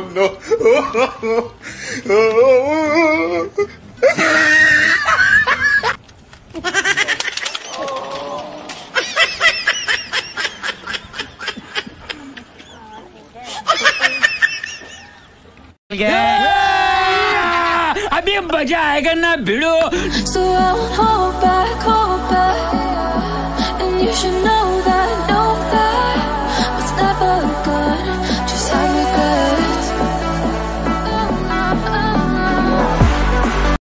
no. Oh, oh, oh, I'm भिड़ो So I cannot So I'll hold back.